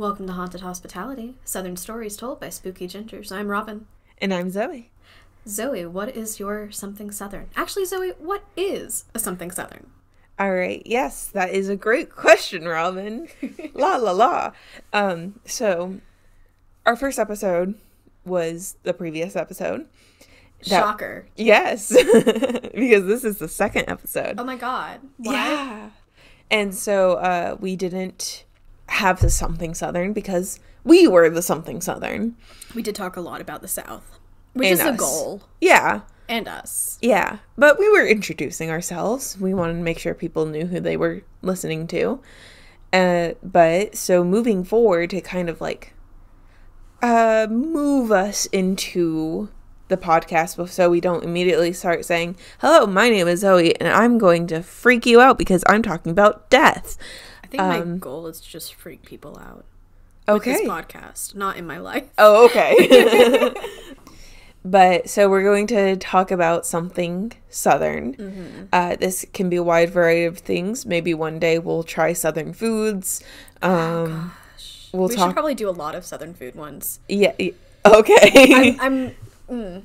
Welcome to Haunted Hospitality, Southern Stories Told by Spooky Gingers. I'm Robin. And I'm Zoe. Zoe, what is your something Southern? Actually, Zoe, what is a something Southern? All right. Yes, that is a great question, Robin. la la la. Um, so our first episode was the previous episode. That- Shocker. Yes. because this is the second episode. Oh my god. Why? Yeah. And so uh we didn't have the something southern because we were the something southern. We did talk a lot about the South, which And is the us. goal. Yeah. And us. Yeah, but we were introducing ourselves. We wanted to make sure people knew who they were listening to. Uh, but so moving forward to kind of like uh, move us into the podcast so we don't immediately start saying, Hello, my name is Zoe, and I'm going to freak you out because I'm talking about death. I think my Um, goal is to just freak people out. Okay. This podcast, not in my life. Oh, okay. but so we're going to talk about something southern. Uh, this can be a wide variety of things. Maybe one day we'll try southern foods. Um, we'll we should probably do a lot of Southern food ones. yeah. Okay. I'm. Mm,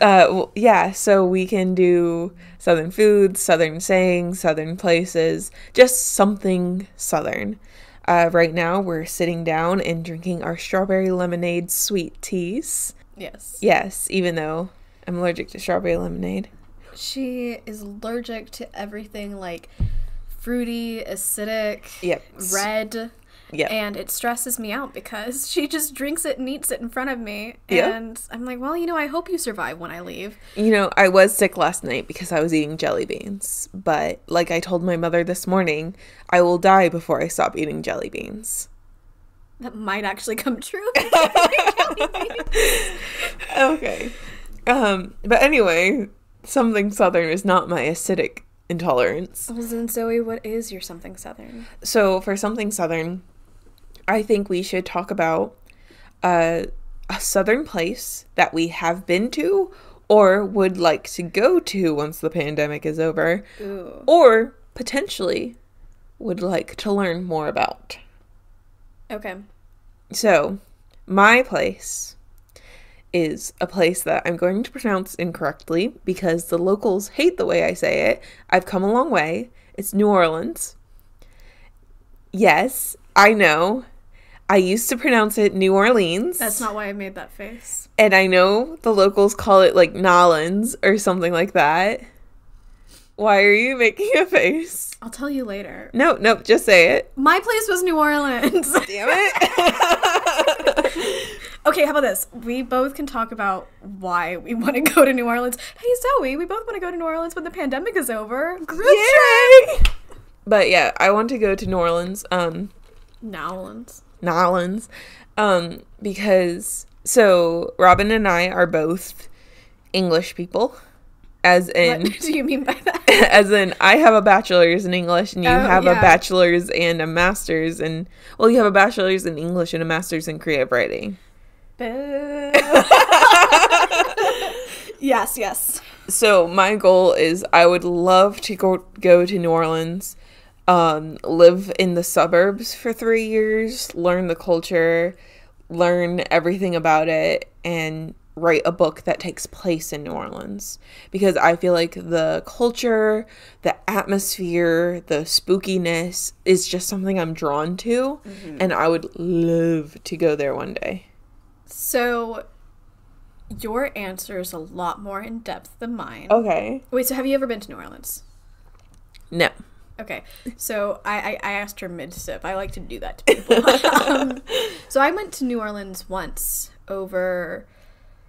uh, well, yeah. So we can do southern foods, southern sayings, southern places. Just something southern. Uh, right now, we're sitting down and drinking our strawberry lemonade sweet teas. yes. Yes, even though I'm allergic to strawberry lemonade. She is allergic to everything like fruity, acidic, Yep. red. Yep. And it stresses me out because she just drinks it and eats it in front of me. Yeah. And I'm like, well, you know, I hope you survive when I leave. You know, I was sick last night because I was eating jelly beans. But like I told my mother this morning, I will die before I stop eating jelly beans. That might actually come true. Okay. Um, but anyway, something southern is not my acidic intolerance. well, then, Zoe, what is your something southern? So for something southern, I think we should talk about uh, a southern place that we have been to or would like to go to once the pandemic is over. Ooh. or potentially would like to learn more about. Okay. So, my place is a place that I'm going to pronounce incorrectly because the locals hate the way I say it. I've come a long way. It's New Orleans. Yes, I know. I used to pronounce it New Orleans. That's not why I made that face. and I know the locals call it like Nolans or something like that. Why are you making a face? I'll tell you later. No, no, just say it. My place was New Orleans. Damn it. okay, how about this? We both can talk about why we want to go to New Orleans. Hey, Zoe, we both want to go to New Orleans when the pandemic is over. Group Yay! But yeah, I want to go to New Orleans, um, New Orleans. New Orleans, um, because so Robin and I are both English people, as in, What do you mean by that? as in, I have a bachelor's in English and you Oh, have yeah. a bachelor's and a master's in, well, you have a bachelor's in English and a master's in creative writing. Yes, yes. So my goal is I would love to go go to New Orleans, um, live in the suburbs for three years, learn the culture, learn everything about it, and write a book that takes place in New Orleans because I feel like the culture, the atmosphere, the spookiness is just something I'm drawn to, and I would love to go there one day. So, your answer is a lot more in depth than mine. Okay. Wait, so have you ever been to New Orleans? No. Okay, so I, I, I asked her mid sip. I like to do that to people. um, so I went to New Orleans once over,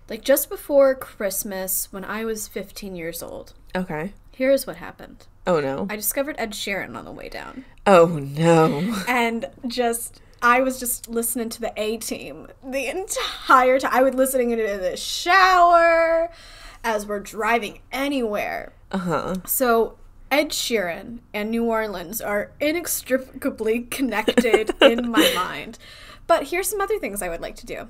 like just before Christmas when I was 15 years old. Okay. Here's what happened Oh no. I discovered Ed Sheeran on the way down. Oh no. And just, I was just listening to the A team the entire time. I was listening to it in the shower, as we're driving anywhere. Uh huh. So Ed Sheeran and New Orleans are inextricably connected in my mind. But here's some other things I would like to do.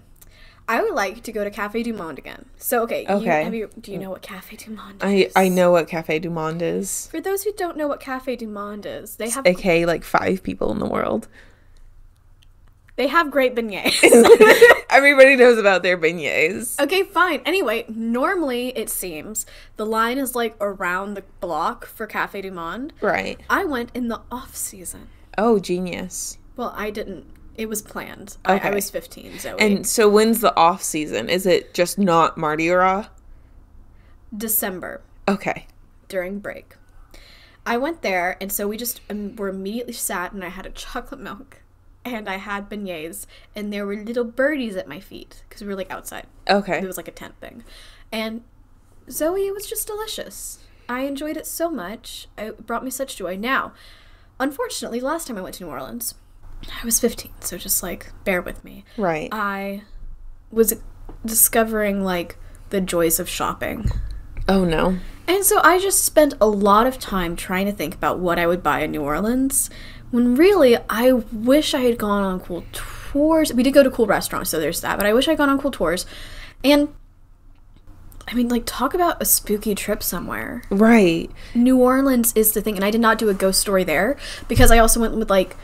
I would like to go to Cafe Du Monde again. So okay, You, Okay. have you, do you know what Cafe Du Monde I is? I know what Cafe Du Monde is. For those who don't know what Cafe Du Monde is, they have aka like five people in the world. They have great beignets. Everybody knows about their beignets. okay, fine. Anyway, normally it seems the line is like around the block for Cafe du Monde. Right. I went in the off season. Oh, genius. Well, I didn't. It was planned. I, I was 15, so And so when's the off season? Is it just not Mardi Gras? December Okay. during break. I went there, and so we just um, were immediately sat, and I had a chocolate milk, and I had beignets, and there were little birdies at my feet because we were like outside. Okay. It was like a tent thing, and Zoe it was just delicious. I enjoyed it so much. It brought me such joy. Now, unfortunately, last time I went to New Orleans, I was 15, so just like bear with me. Right. I was discovering like the joys of shopping. oh no. And so I just spent a lot of time trying to think about what I would buy in New Orleans. When really, I wish I had gone on cool tours. We did go to cool restaurants, so there's that. But I wish I'd gone on cool tours. And I mean, like, talk about a spooky trip somewhere. Right. New Orleans is the thing. And I did not do a ghost story there because I also went with, like,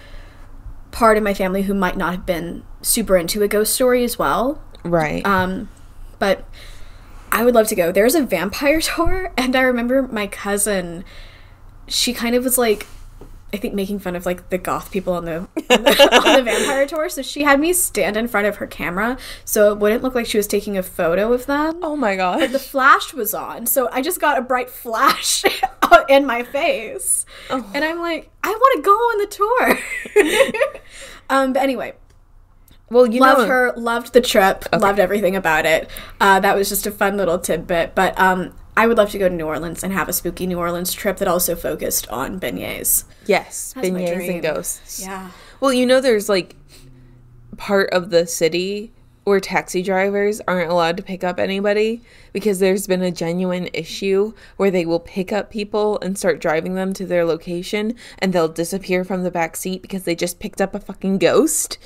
part of my family who might not have been super into a ghost story as well. Right. Um, but I would love to go. There's a vampire tour, and I remember my cousin. She kind of was like, I think making fun of like the goth people on the on the vampire tour. So she had me stand in front of her camera, so it wouldn't look like she was taking a photo of them. oh my gosh. The flash was on, so I just got a bright flash in my face, Oh. and I'm like, I want to go on the tour. um, but anyway, well, you loved know, her loved the trip loved everything about it uh, that was just a fun little tidbit but um, i would love to go to new orleans and have a spooky new orleans trip that also focused on beignets yes, That's beignets and ghosts. yeah Well, you know, there's like part of the city where taxi drivers aren't allowed to pick up anybody because there's been a genuine issue where they will pick up people and start driving them to their location and they'll disappear from the back seat because they just picked up a fucking ghost.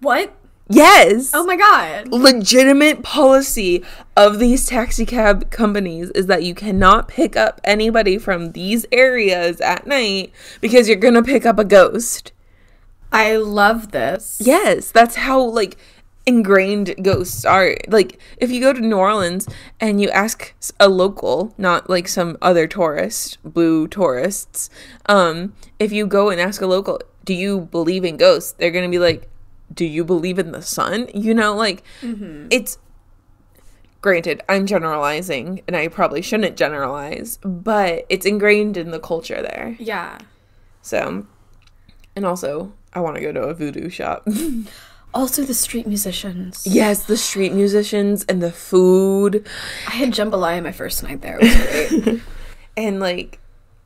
what Yes. oh my god legitimate policy of these taxi cab companies is that you cannot pick up anybody from these areas at night because you're going to pick up a ghost. i love this Yes, that's how like ingrained ghosts are. Like if you go to New Orleans and you ask a local, not like some other tourist, blue tourists, um if you go and ask a local, "Do you believe in ghosts?" They're going to be like, "Do you believe in the sun?" You know, like it's granted, I'm generalizing and I probably shouldn't generalize, but it's ingrained in the culture there. yeah. So, and also, I want to go to a voodoo shop. also the street musicians. Yes, the street musicians and the food. I had jambalaya my first night there. It was great. And like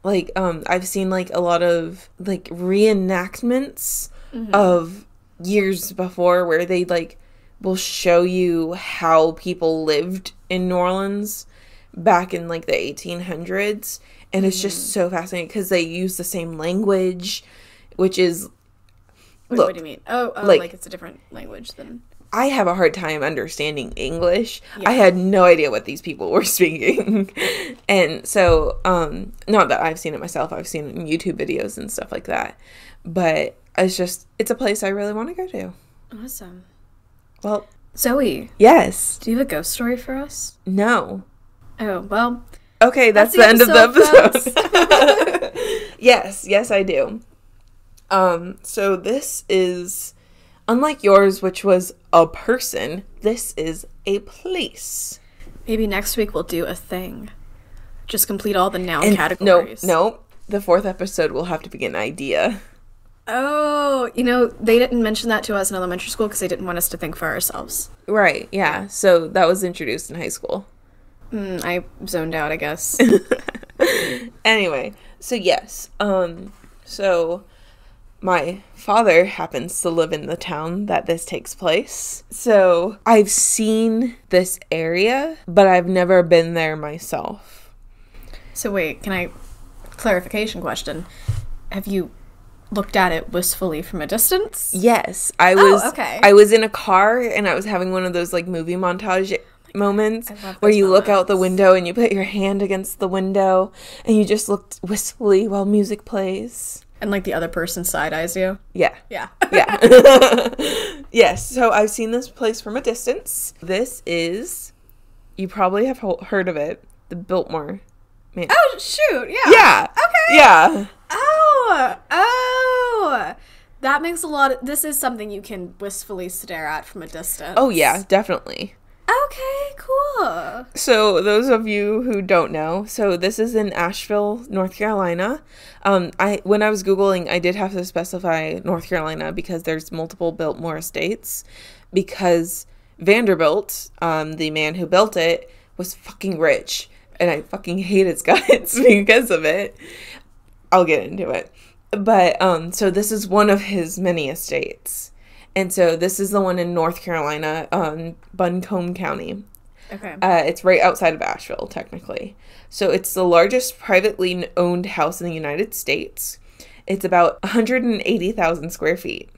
like um I've seen like a lot of like reenactments of years before where they like will show you how people lived in New Orleans back in like the 1800s and it's just so fascinating because they use the same language which is Wait, Look, what do you mean oh, oh like- like, it's a different language than I have a hard time understanding English. I had no idea what these people were speaking. and so, um, not that I've seen it myself, I've seen it in YouTube videos and stuff like that. But it's just, it's a place I really want to go to. awesome Well, zoe yes. do you have a ghost story for us No. oh well Okay, that's, That's the, the end of the episode, yes, yes, I do. Um, so this is unlike yours, which was a person, this is a place. Maybe next week we'll do a thing. Just complete all the noun And categories. No, no. The fourth episode will have to be an idea. Oh, you know, they didn't mention that to us in elementary school because they didn't want us to think for ourselves. Right, yeah. So that was introduced in high school. Mm, I zoned out, I guess. Anyway, so yes. Um so my father happens to live in the town that this takes place. So I've seen this area, but I've never been there myself. so wait, can I clarification question? Have you looked at it wistfully from a distance? Yes, I oh, was okay. I was in a car and I was having one of those like movie montage moments where you look out the window and you put your hand against the window and you just looked wistfully while music plays. And like the other person side eyes you. Yeah. Yeah. Yeah. yes. So I've seen this place from a distance. This is, you probably have heard of it, the Biltmore. Man. oh shoot! Yeah. Yeah. Okay. Yeah. Oh. Oh. That makes a lot. Of, this is something you can wistfully stare at from a distance. Oh yeah, definitely. Okay. Cool. So those of you who don't know, so this is in Asheville, North Carolina. Um, I when I was googling, I did have to specify North Carolina because there's multiple Biltmore estates. Because Vanderbilt, um, the man who built it, was fucking rich, and I fucking hate his guts because of it. I'll get into it, but um, so this is one of his many estates. And so this is the one in North Carolina, um, Buncombe County. Okay. Uh, it's right outside of Asheville, technically. So it's the largest privately owned house in the United States. It's about 180,000 square feet.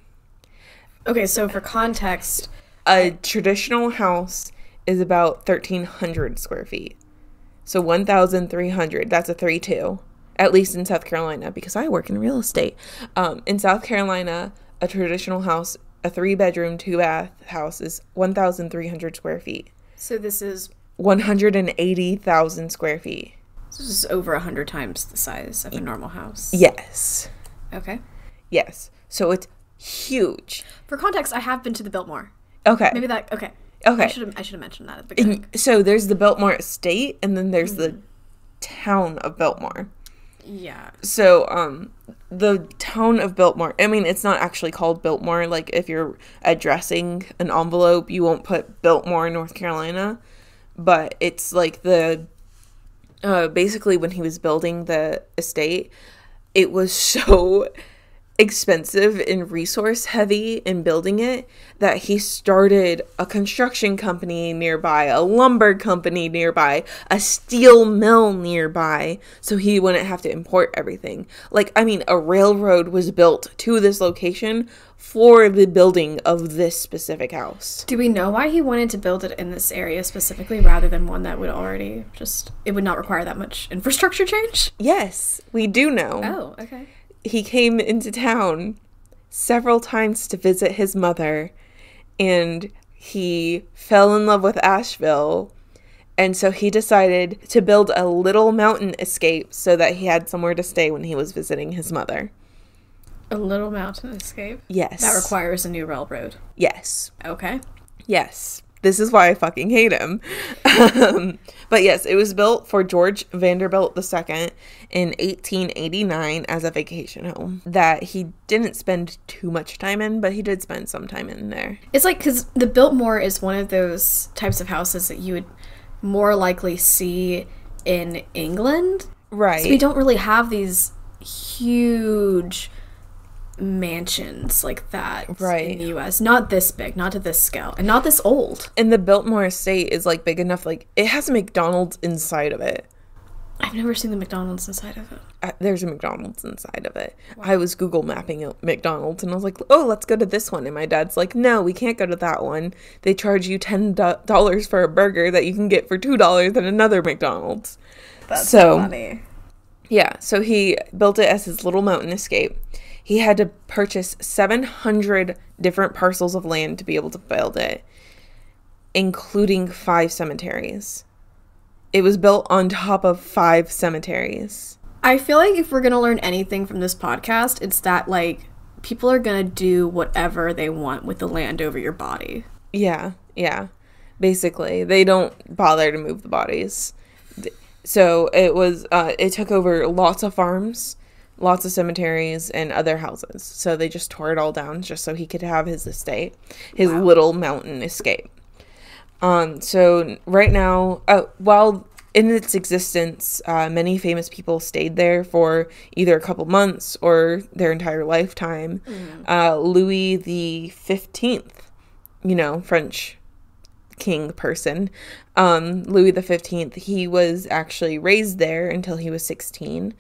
okay. So for context, A traditional house is about 1,300 square feet. So 1,300. That's a 3 2. At least in South Carolina, because I work in real estate. Um, in South Carolina, a traditional house, a three bedroom, two bath house, is 1,300 square feet. so this is 180,000 square feet. this is over a hundred times the size of a normal house. Yes. Okay. Yes. So it's huge. For context, I have been to the Biltmore. Okay. Maybe that. Okay. Okay. I should have. I should have mentioned that at the beginning. So there's the Biltmore estate and then there's the town of Biltmore. Yeah. So um the town of Biltmore, I mean it's not actually called Biltmore like if you're addressing an envelope, you won't put Biltmore, North Carolina, but it's like the uh basically when he was building the estate, it was so expensive and resource heavy in building it that he started a construction company nearby, a lumber company nearby, a steel mill nearby, so he wouldn't have to import everything. Like, I mean, a railroad was built to this location for the building of this specific house. Do we know why he wanted to build it in this area specifically rather than one that would already just it would not require that much infrastructure change? Yes, we do know. Oh, okay. He came into town several times to visit his mother and he fell in love with Asheville. And so he decided to build a little mountain escape so that he had somewhere to stay when he was visiting his mother. A little mountain escape. Yes. That requires a new railroad. yes. Okay. Yes. This is why I fucking hate him. um, but yes, it was built for George Vanderbilt II in 1889 as a vacation home that he didn't spend too much time in, but he did spend some time in there. It's like because the Biltmore is one of those types of houses that you would more likely see in England. Right. So we don't really have these huge mansions like that Right. in the US. Not this big, not to this scale, and not this old. and the Biltmore estate is like big enough, like it has a McDonald's inside of it. I've never seen the McDonald's inside of it. Uh, There's a McDonald's inside of it. I was Google mapping McDonald's and I was like, oh, let's go to this one. And my dad's like, no, we can't go to that one. They charge you $10 for a burger that you can get for $2 at another McDonald's. That's So- funny. Yeah, so he built it as his little mountain escape. He had to purchase 700 different parcels of land to be able to build it, including five cemeteries. It was built on top of five cemeteries. I feel like if we're gonna learn anything from this podcast, it's that like people are gonna do whatever they want with the land over your body. Yeah, yeah. Basically, they don't bother to move the bodies. So it was, uh, it took over lots of farms, lots of cemeteries, and other houses. So they just tore it all down just so he could have his estate, his little mountain escape. Um, so right now, uh, while in its existence, uh, many famous people stayed there for either a couple months or their entire lifetime. Uh, Louis the Fifteenth, you know, French king person, um, Louis the Fifteenth. He was actually raised there until he was sixteen.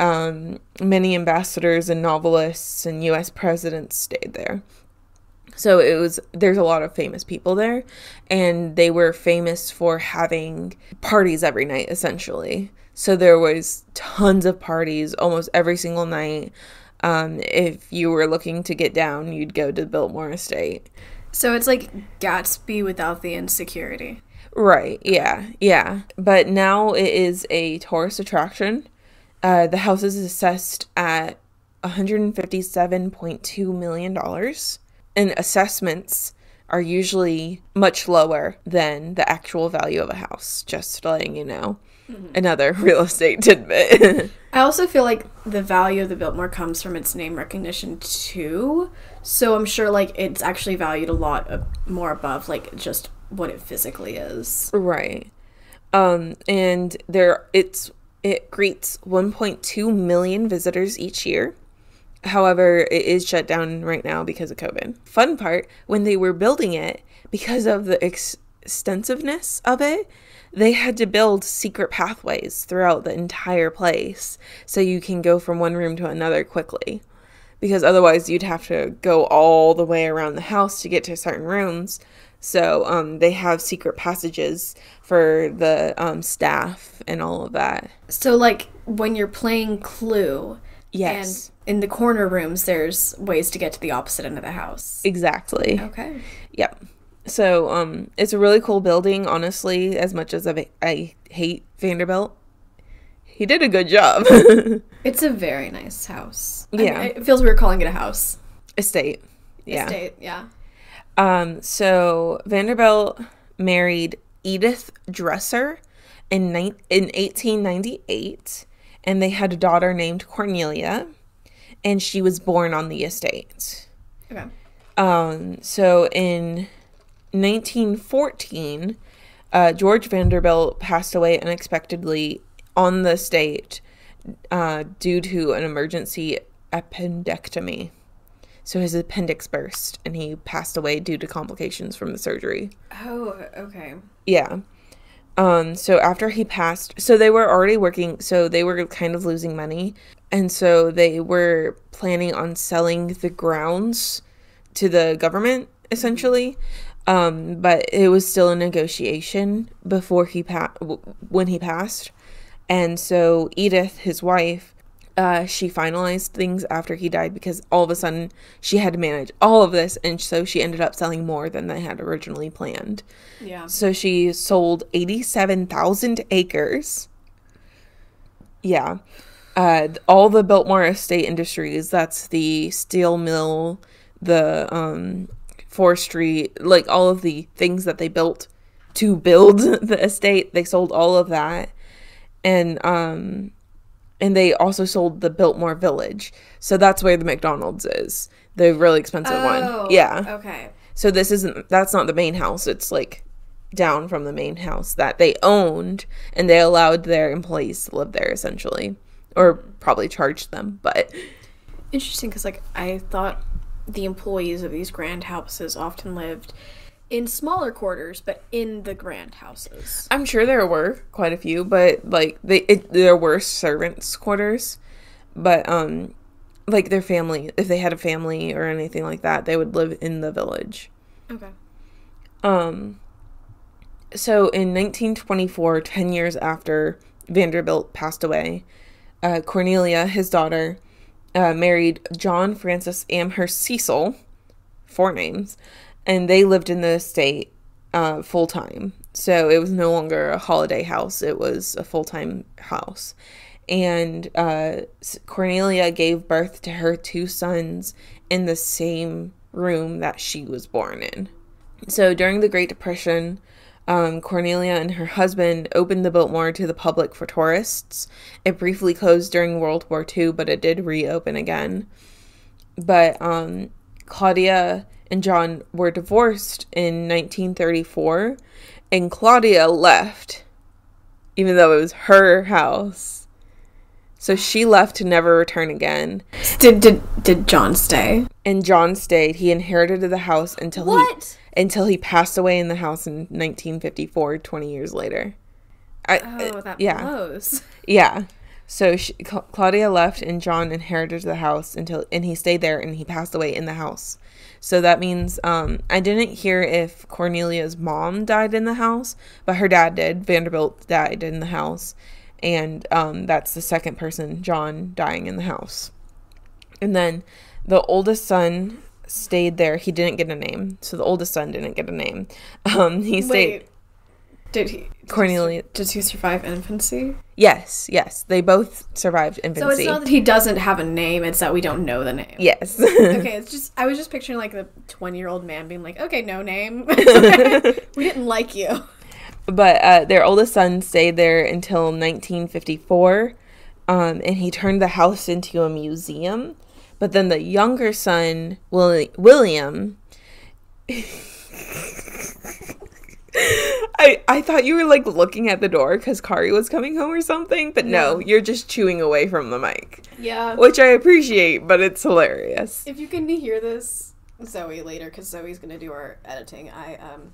Um, many ambassadors and novelists and U.S. presidents stayed there. So it was there's a lot of famous people there and they were famous for having parties every night essentially. So there was tons of parties almost every single night. Um, if you were looking to get down, you'd go to the Biltmore Estate. So it's like Gatsby without the insecurity. Right, yeah, yeah. But now it is a tourist attraction. Uh, the house is assessed at $157.2 million, and assessments are usually much lower than the actual value of a house, just letting you know. Another real estate tidbit. I also feel like the value of the Biltmore comes from its name recognition too. So I'm sure like it's actually valued a lot of, more above like just what it physically is. right. Um, and there it's it greets 1.2 million visitors each year. However, it is shut down right now because of COVID. Fun part, when they were building it, because of the ex- extensiveness of it, they had to build secret pathways throughout the entire place so you can go from one room to another quickly. Because otherwise, you'd have to go all the way around the house to get to certain rooms. So um, they have secret passages for the um, staff and all of that. So like when you're playing Clue Yes, and in the corner rooms there's ways to get to the opposite end of the house. exactly. Okay. Yep. So um, it's a really cool building. Honestly, as much as I, I hate Vanderbilt, he did a good job. It's a very nice house. I mean, Yeah. it feels weird calling it a house. Estate. Yeah. Estate, yeah. Um, so Vanderbilt married Edith Dresser in, nine in 1898, and they had a daughter named Cornelia, and she was born on the estate. Okay. Um, so in 1914, uh, George Vanderbilt passed away unexpectedly on the estate uh, due to an emergency appendectomy. So his appendix burst and he passed away due to complications from the surgery. Oh, okay. Yeah. Um, so after he passed, so they were already working, so they were kind of losing money. And so they were planning on selling the grounds to the government, essentially. Um, but it was still a negotiation before he pa- w- when he passed. And so Edith, his wife, uh, she finalized things after he died because all of a sudden she had to manage all of this. And so she ended up selling more than they had originally planned. Yeah. So she sold 87,000 acres. Yeah. Uh, all the Biltmore Estate Industries, that's the steel mill, the um, forestry, like all of the things that they built to build the estate, they sold all of that. And um and they also sold the Biltmore Village. So that's where the McDonald's is. The really expensive Oh, one. Yeah. Okay. So this isn't that's not the main house. It's like down from the main house that they owned and they allowed their employees to live there essentially or probably charged them, but Interesting because, like, I thought the employees of these grand houses often lived in smaller quarters, but in the grand houses. I'm sure there were quite a few, but like they it, there were servants quarters, but um like their family, if they had a family or anything like that, they would live in the village. Okay. Um, so in 1924, 10 years after Vanderbilt passed away, uh, Cornelia, his daughter, uh, married John Francis Amherst Cecil, four names, and they lived in the estate uh, full time. So it was no longer a holiday house, it was a full time house. And uh, Cornelia gave birth to her two sons in the same room that she was born in. So during the Great Depression, um, Cornelia and her husband opened the Biltmore to the public for tourists. It briefly closed during World War II, but it did reopen again. But um, Claudia and John were divorced in 1934, and Claudia left, even though it was her house. So she left to never return again. Did did did John stay? And John stayed. He inherited the house until he until he passed away in the house in 1954, 20 years later. I, Oh, uh, that yeah. blows. yeah. So she, Claudia left, and John inherited the house until, and he stayed there, and he passed away in the house. So that means um, I didn't hear if Cornelia's mom died in the house, but her dad did. Vanderbilt died in the house, and um, that's the second person, John, dying in the house. And then the oldest son stayed there. He didn't get a name. So the oldest son didn't get a name. Um, he stayed. Wait. Did he? he Did he survive infancy? Yes, yes. They both survived infancy. So it's not that he doesn't have a name; it's that we don't know the name. yes. Okay, it's just I was just picturing like the twenty-year-old man being like, "Okay, no name. we didn't like you." but uh, their oldest son stayed there until 1954 um, and he turned the house into a museum but then the younger son Willi- william I, I thought you were like looking at the door because Kari was coming home or something, but no, you're just chewing away from the mic, Yeah. which I appreciate, but it's hilarious. If you can hear this, Zoe later, because Zoe's gonna do our editing. I um,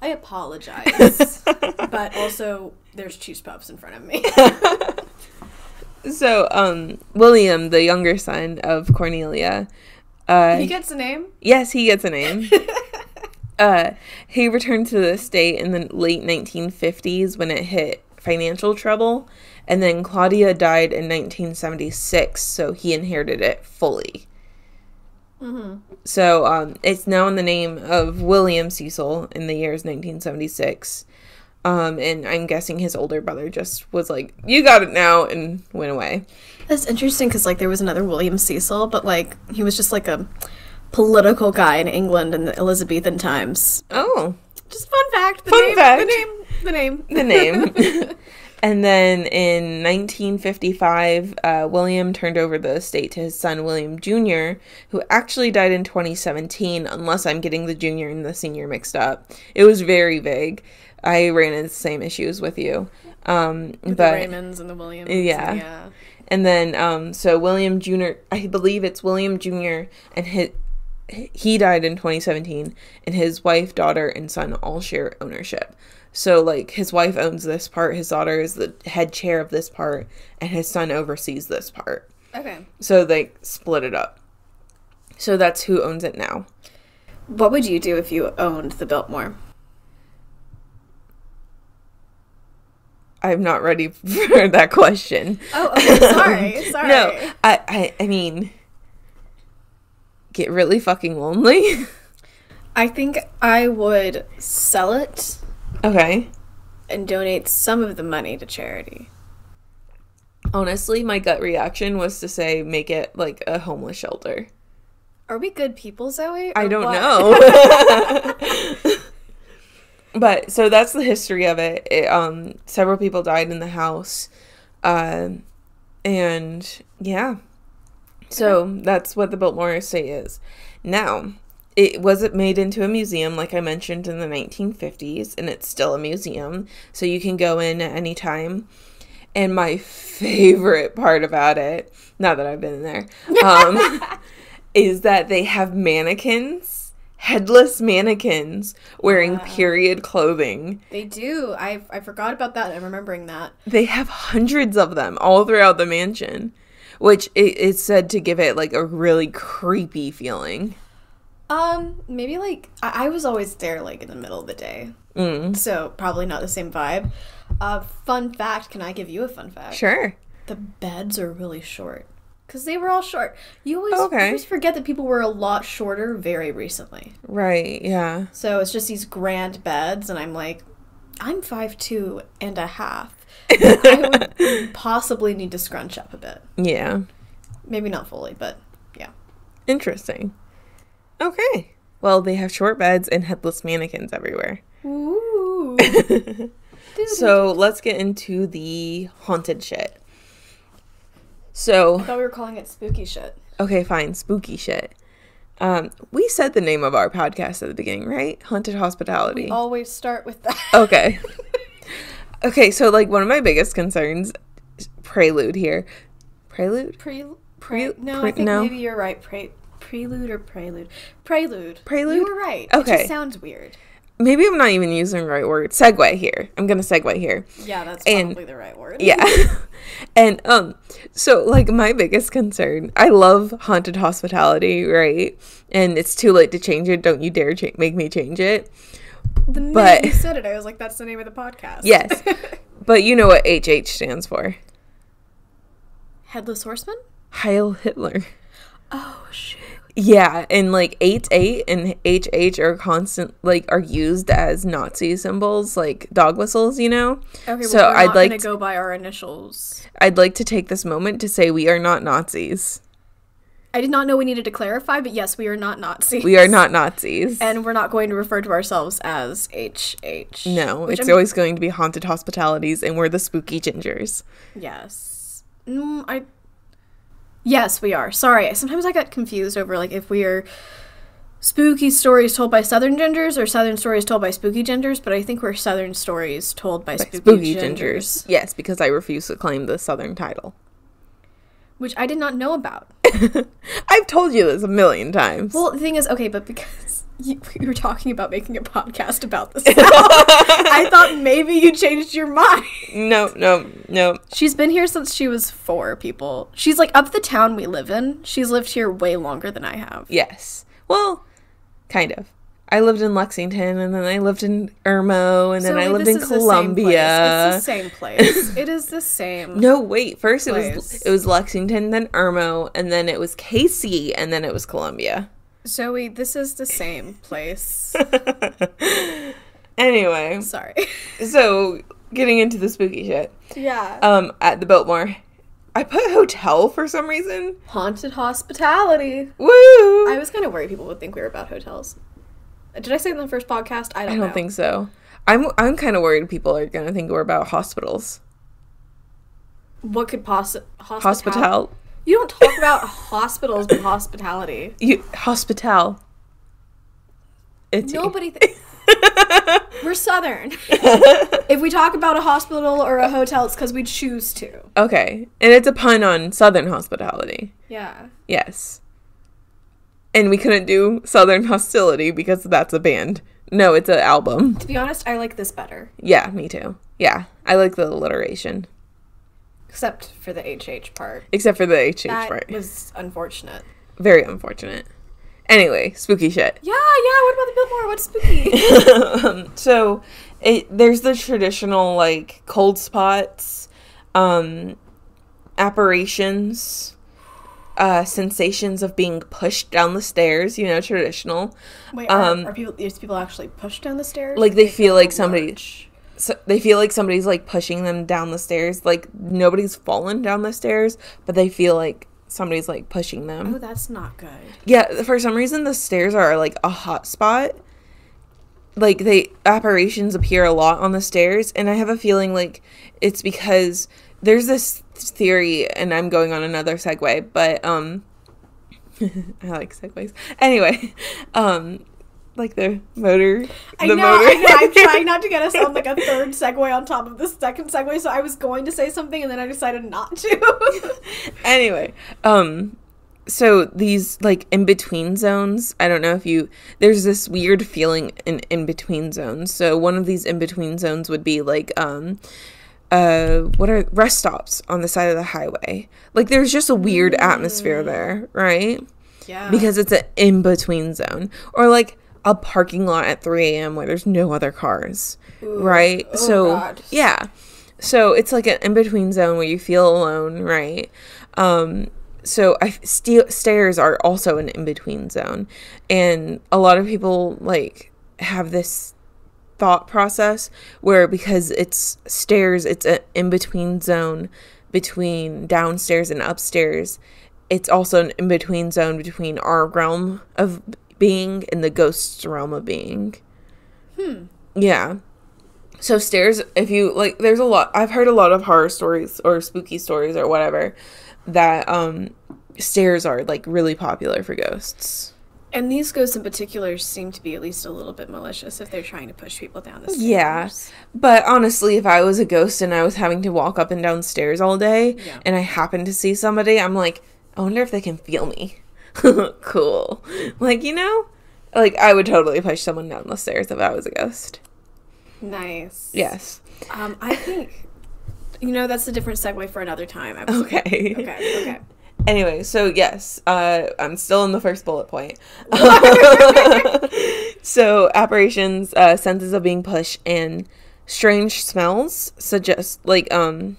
I apologize, but also there's cheese puffs in front of me. So, um, William, the younger son of Cornelia, uh, he gets a name. Yes, he gets a name. uh, he returned to the state in the late 1950s when it hit financial trouble, and then Claudia died in 1976, so he inherited it fully. So um, it's now in the name of William Cecil in the years 1976. Um, and I'm guessing his older brother just was like, "You got it now," and went away. That's interesting because like there was another William Cecil, but like he was just like a political guy in England in the Elizabethan times. Oh, Just fun fact. The Fun name, fact. The name. The name. the name. and then in 1955, uh, William turned over the estate to his son, William Jr., who actually died in 2017, unless I'm getting the junior and the senior mixed up. It was very vague. I ran into the same issues with you. Um, With but the Raymonds and the Williams. Yeah. and yeah. and then, um, so William Jr., I believe it's William Jr., and his, he died in 2017, and his wife, daughter, and son all share ownership. So, like, his wife owns this part, his daughter is the head chair of this part, and his son oversees this part. Okay. So they split it up. So that's who owns it now. What would you do if you owned the Biltmore? I'm not ready for that question. Oh, okay. Sorry. Sorry. No, I, I, I mean, get really fucking lonely. I think I would sell it okay. and donate some of the money to charity. Honestly, my gut reaction was to say make it like a homeless shelter. Are we good people, Zoe? I don't what? know. but so that's the history of it. it. Um, several people died in the house, um, and yeah. So that's what the Biltmore Estate is. Now, it wasn't made into a museum, like I mentioned in the 1950s, and it's still a museum, so you can go in at any time. And my favorite part about it, now that I've been there, um, is that they have mannequins, headless mannequins wearing period clothing. They do. I I forgot about that. I'm remembering that. They have hundreds of them all throughout the mansion, which i- is said to give it like a really creepy feeling. Um, maybe like I, I was always there like in the middle of the day, Mm. so probably not the same vibe. Uh, fun fact. Can I give you a fun fact? Sure. The beds are really short because they were all short. You always, Okay. you always forget that people were a lot shorter very recently. Right. Yeah. So it's just these grand beds, and I'm like, I'm five two and a half. I would possibly need to scrunch up a bit. Yeah. Maybe not fully, but yeah. Interesting. Okay. Well, they have short beds and headless mannequins everywhere. Ooh. So let's get into the haunted shit. So I thought we were calling it spooky shit. okay, fine, spooky shit. Um, we said the name of our podcast at the beginning, right? Haunted Hospitality. We always start with that. Okay. okay, so like one of my biggest concerns, prelude here. Prelude? Pre, pre, Pre- no, pre- I think no. maybe you're right. Pre, prelude or prelude? Prelude. Prelude? You were right. It Okay. just sounds weird. Maybe I'm not even using the right word. Segue here. I'm gonna segue here. Yeah, that's And- probably the right word. Yeah. and um so like my biggest concern, I love haunted hospitality, right? And it's too late to change it. Don't you dare cha- make me change it. The minute But- you said it, I was like, that's the name of the podcast. Yes. But you know what HH stands for? Headless Horseman? Heil Hitler. Oh shit. Yeah, and like eight eight and HH are constant like are used as Nazi symbols, like dog whistles, you know. Okay, So well, we're I'd like to- go by our initials. I'd like to take this moment to say we are not Nazis. I did not know we needed to clarify, but yes, we are not Nazis. We are not Nazis. and we're not going to refer to ourselves as HH. no, it's I'm- always going to be haunted hospitalities, and we're the spooky gingers. Yes. Mm, I. Yes, we are. Sorry. Sometimes I get confused over like if we are spooky stories told by Southern gingers or Southern stories told by spooky gingers, but I think we're Southern stories told by spooky, Spooky gingers, gingers. Yes, because I refuse to claim the Southern title. which I did not know about. I've told you this a million times. Well, the thing is, okay, but because you, we were talking about making a podcast about this, I thought maybe you changed your mind. no, no, no. She's been here since she was four. People, she's like up the town we live in. She's lived here way longer than I have. Yes. Well, kind of. I lived in Lexington, and then I lived in Irmo, and then I lived in is the Columbia. It's the same place. it is the same. No, wait. First it was it was Lexington, then Irmo, and then it was Cayce, and then it was Columbia. Zoe, this is the same place. Anyway, Sorry. so getting into the spooky shit. Yeah. Um, at the Biltmore, I put hotel for some reason. Haunted hospitality. Woo! I was kind of worried people would think we were about hotels. Did I say it in the first podcast? I don't, I don't know. think so. I'm I'm kind of worried people are gonna think we're about hospitals. What could possibly Hospital. You don't talk about hospitals but hospitality. You hospital. It's Nobody. Th- we're southern. if we talk about a hospital or a hotel, it's because we choose to. okay, and it's a pun on Southern hospitality. Yeah. Yes. And we couldn't do Southern Hostility because that's a band. No, it's an album. To be honest, I like this better, Yeah, me too. Yeah, I like the alliteration, except for the HH part. except for the HH That part. It was unfortunate. Very unfortunate. Anyway, spooky shit. Yeah, yeah. What about the Biltmore? What's spooky? um, so it there's the traditional like cold spots, um, apparitions, uh, sensations of being pushed down the stairs. You know, traditional. Wait, are, Um, are people? These people actually pushed down the stairs? Like they feel like somebody. So they feel like somebody's like pushing them down the stairs. Like nobody's fallen down the stairs, but they feel like somebody's like pushing them. Oh, that's not good. Yeah, for some reason the stairs are like a hot spot. Like they apparitions appear a lot on the stairs and I have a feeling like it's because there's this theory and I'm going on another segue, but um I like segues. Anyway, um like the motor The I know, I know. I'm trying not to get us on like a third segue on top of the second segue, so I was going to say something and then I decided not to. anyway, um so these like in between zones, I don't know if you there's this weird feeling in in between zones. So one of these in between zones would be like um uh what are rest stops on the side of the highway. Like there's just a weird atmosphere there, right? yeah. Because it's an in between zone. Or like a parking lot at 3 a.m. where there's no other cars, right? oh so God. yeah, so it's like an in between zone where you feel alone, right? Um, so I st- stairs are also an in between zone, and a lot of people like have this thought process where because it's stairs, it's an in between zone between downstairs and upstairs. It's also an in between zone between our realm of being and the ghost's realm of being. Hmm. Yeah. So stairs, if you like, there's a lot. I've heard a lot of horror stories or spooky stories or whatever that um stairs are like really popular for ghosts. And these ghosts in particular seem to be at least a little bit malicious if they're trying to push people down the stairs. Yeah. But honestly, if I was a ghost and I was having to walk up and down stairs all day Yeah. and I happened to see somebody, I'm like, I wonder if they can feel me. cool. Like, you know? Like I would totally push someone down the stairs if I was a ghost. Nice. Yes. Um, I think, you know, that's a different segue for another time. Was Okay. Okay. Okay. Anyway, so yes, uh, I'm still in the first bullet point. so apparitions, uh, senses of being pushed, and strange smells suggest like um,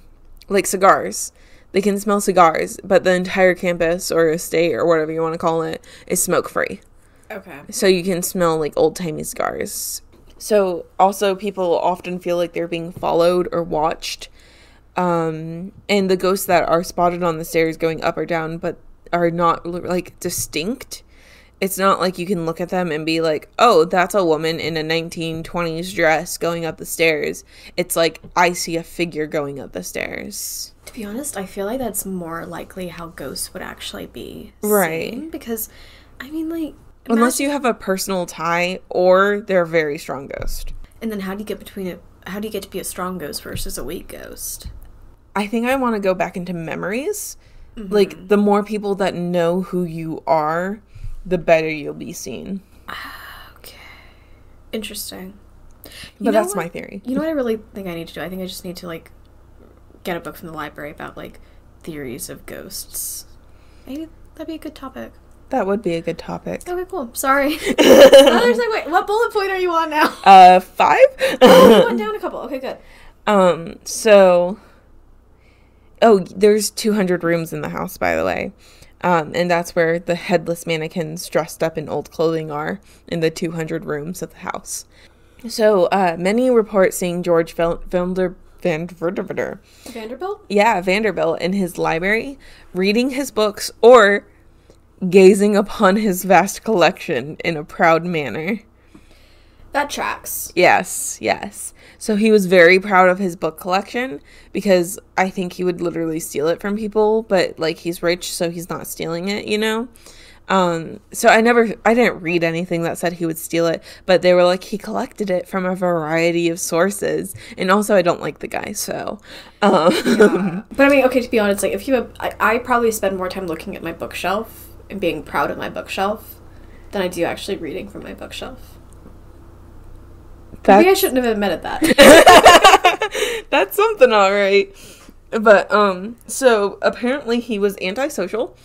like cigars. they can smell cigars, but the entire campus or estate or whatever you want to call it is smoke free. Okay. So you can smell like old timey cigars. So also people often feel like they're being followed or watched. Um, and the ghosts that are spotted on the stairs going up or down, but are not like distinct. It's not like you can look at them and be like, oh, that's a woman in a 1920s dress going up the stairs. It's like, I see a figure going up the stairs. To be honest, I feel like that's more likely how ghosts would actually be. Right. seen, Because, I mean, like. Unless you have a personal tie or they're a very strong ghost. And then how do you get between it? How do you get to be a strong ghost versus a weak ghost? I think I want to go back into memories. Like the more people that know who you are, the better you'll be seen. Okay. Interesting. You But that's what- my theory. You know what I really think I need to do? I think I just need to like get a book from the library about like theories of ghosts. Maybe that'd be a good topic. That would be a good topic. Okay, cool. Sorry. Another segue. What bullet point are you on now? Uh, five. Oh, you went down a couple. Okay, good. um. So. Oh, there's 200 rooms in the house, by the way. Um, and that's where the headless mannequins dressed up in old clothing are in the 200 rooms of the house. So, uh, many report seeing George Vel- Vander- Vanderbilt Vanderbilt. yeah, Vanderbilt in his library, reading his books or gazing upon his vast collection in a proud manner. That tracks. Yes, yes. So he was very proud of his book collection because I think he would literally steal it from people, but like he's rich, so he's not stealing it, you know? Um, so I never, I didn't read anything that said he would steal it, but they were like, he collected it from a variety of sources. And also, I don't like the guy, so. Um, But I mean, okay, to be honest, like if you have, I, I probably spend more time looking at my bookshelf and being proud of my bookshelf than I do actually reading from my bookshelf. Maybe I shouldn't have admitted that. that's something, all right. But, um, so apparently he was antisocial.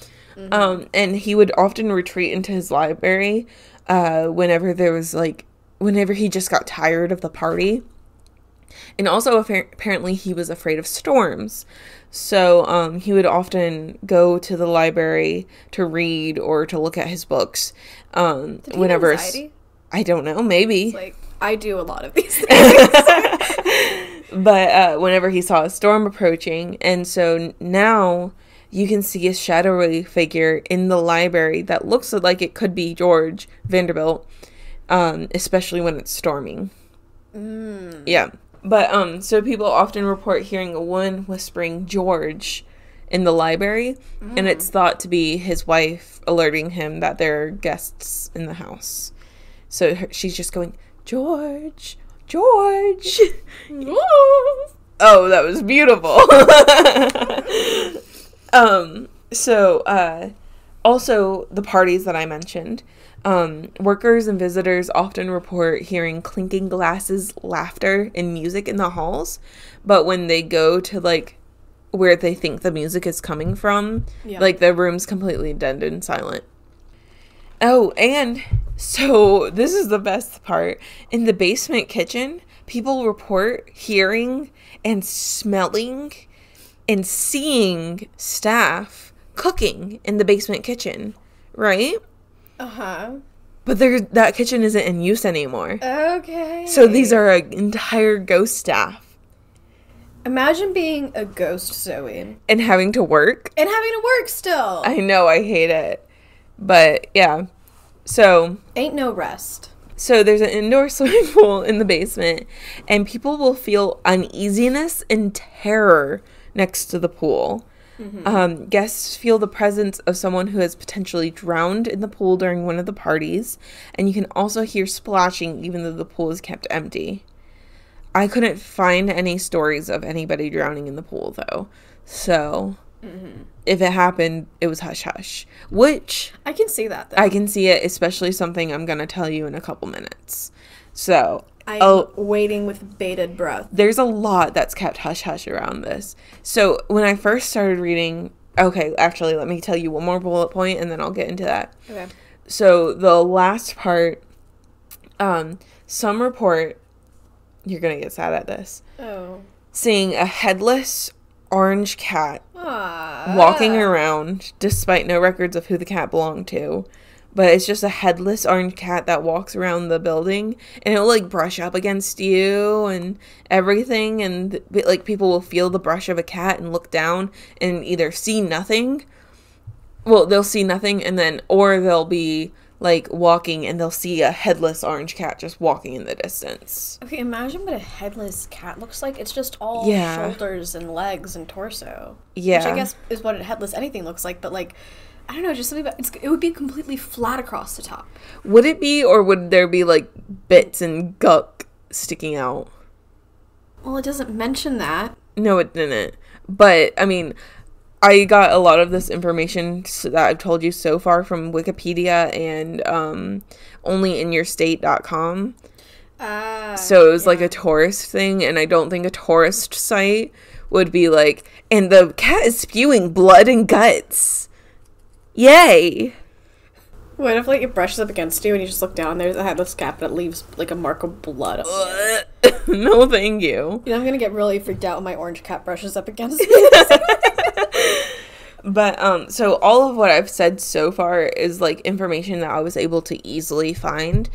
Um, and he would often retreat into his library uh, whenever there was like, whenever he just got tired of the party. And also, appar- apparently, he was afraid of storms. So um, he would often go to the library to read or to look at his books. Um, whenever? I don't know, maybe. Like I do a lot of these things. but uh, whenever he saw a storm approaching, and so now you can see a shadowy figure in the library that looks like it could be George Vanderbilt, um, especially when it's storming. Yeah, but um, so people often report hearing a woman whispering George in the library, and it's thought to be his wife alerting him that there are guests in the house. So her, she's just going, George, George. oh, that was beautiful. um, so, uh, also the parties that I mentioned. Um, workers and visitors often report hearing clinking glasses, laughter, and music in the halls. But when they go to like where they think the music is coming from, Yeah. like the room's completely dead and silent. Oh, and so this is the best part. In the basement kitchen, people report hearing and smelling and seeing staff cooking in the basement kitchen, right? uh huh. But there that kitchen isn't in use anymore. Okay. So these are an entire ghost staff Imagine being a ghost Zoe and having to work. and having to work still. I know I hate it. But yeah. So Ain't no rest. So there's an indoor swimming pool in the basement, and people will feel uneasiness and terror next to the pool. Um, guests feel the presence of someone who has potentially drowned in the pool during one of the parties, and you can also hear splashing even though the pool is kept empty. I couldn't find any stories of anybody drowning in the pool though, so if it happened, it was hush hush, which I can see that though. I can see it, especially something I'm gonna tell you in a couple minutes. So, I'm oh, waiting with bated breath. there's a lot that's kept hush hush around this. So, when I first started reading, okay, actually, let me tell you one more bullet point and then I'll get into that. Okay. So, the last part, um, some report, you're gonna get sad at this, Oh. seeing a headless orange cat Ah. walking around despite no records of who the cat belonged to. But it's just a headless orange cat that walks around the building and it'll like brush up against you and everything. And like people will feel the brush of a cat and look down and either see nothing. Well, they'll see nothing and then, or they'll be like walking and they'll see a headless orange cat just walking in the distance. Okay, imagine what a headless cat looks like. It's just all Yeah. shoulders and legs and torso. Yeah. Which I guess is what a headless anything looks like, but like, I don't know, just something about it's, it would be completely flat across the top. Would it be, or would there be like bits and gunk sticking out? Well, it doesn't mention that. No, it didn't. But I mean, I got a lot of this information that I've told you so far from Wikipedia and um, onlyinyourstate.com. Uh, So it was like a tourist thing, and I don't think a tourist site would be like, and the cat is spewing blood and guts. Yay! What if like it brushes up against you and you just look down? There's a headless cat, that leaves like a mark of blood. On no, thank you. You know, I'm gonna get really freaked out when my orange cat brushes up against me. But um so all of what I've said so far is like information that I was able to easily find.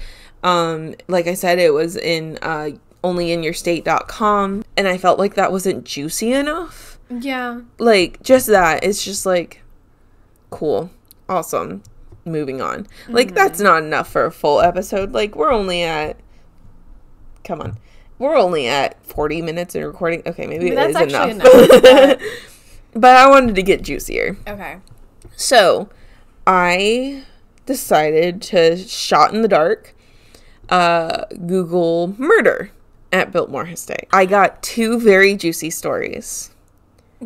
Um like I said it was in uh onlyinyourstate.com and I felt like that wasn't juicy enough. yeah. Like just that it's just like cool. Awesome. Moving on. Like that's not enough for a full episode. Like we're only at Come on. We're only at 40 minutes in recording. Okay, maybe Maybe it is enough. enough, but I wanted to get juicier. Okay. So, I decided to shot in the dark uh Google murder at Biltmore Estate. I got two very juicy stories.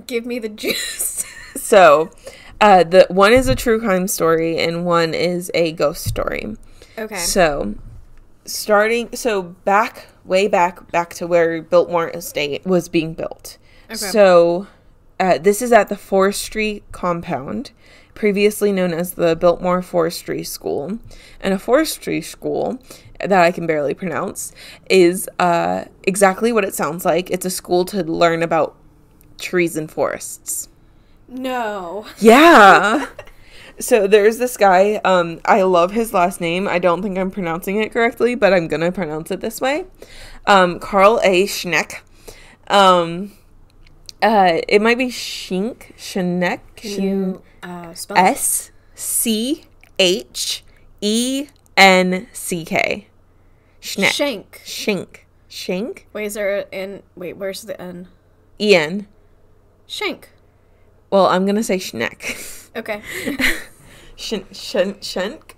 Give me the juice. So, uh the one is a true crime story and one is a ghost story. okay. So, starting so back way back back to where Biltmore Estate was being built. Okay. So, uh, this is at the forestry compound, previously known as the Biltmore Forestry School. And a forestry school that I can barely pronounce is uh, exactly what it sounds like. It's a school to learn about trees and forests. no. Yeah. so there's this guy. Um, I love his last name. I don't think I'm pronouncing it correctly, but I'm gonna pronounce it this way. Um, Carl A. Schneck. Um, uh, it might be Schneck, Can you uh? S C H E N C K. Schneck. Shank. Schink. Schink. Wait, is there an wait? Where's the N? E N. Shank. Well, I'm gonna say Schneck. Okay. Shin, shin, shunk,